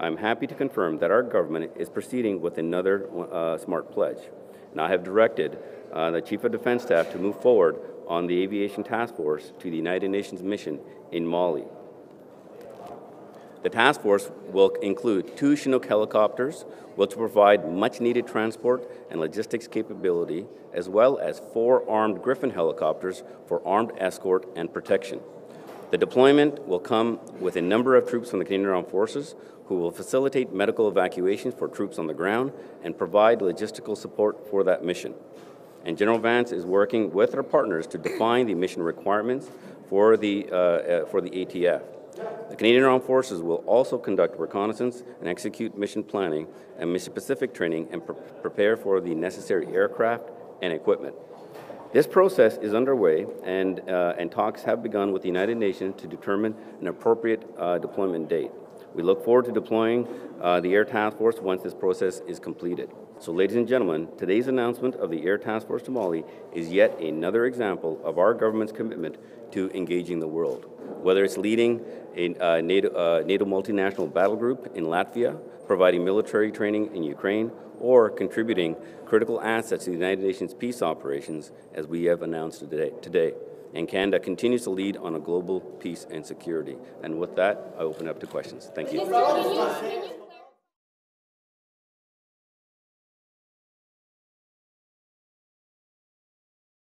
I'm happy to confirm that our government is proceeding with another uh, SMART pledge. And I have directed uh, the Chief of Defense Staff to move forward on the Aviation Task Force to the United Nations mission in Mali. The task force will include two Chinook helicopters, which will provide much needed transport and logistics capability, as well as four armed Griffin helicopters for armed escort and protection. The deployment will come with a number of troops from the Canadian Armed Forces who will facilitate medical evacuations for troops on the ground and provide logistical support for that mission. And General Vance is working with our partners to define the mission requirements for the, uh, uh, for the ATF. The Canadian Armed Forces will also conduct reconnaissance and execute mission planning and mission-specific training and pre prepare for the necessary aircraft and equipment. This process is underway, and, uh, and talks have begun with the United Nations to determine an appropriate uh, deployment date. We look forward to deploying uh, the Air Task Force once this process is completed. So, ladies and gentlemen, today's announcement of the Air Task Force to Mali is yet another example of our government's commitment to engaging the world. Whether it's leading a uh, NATO, uh, NATO multinational battle group in Latvia, providing military training in Ukraine, or contributing critical assets to the United Nations peace operations, as we have announced today. today. And Canada continues to lead on a global peace and security. And with that, I open up to questions. Thank you.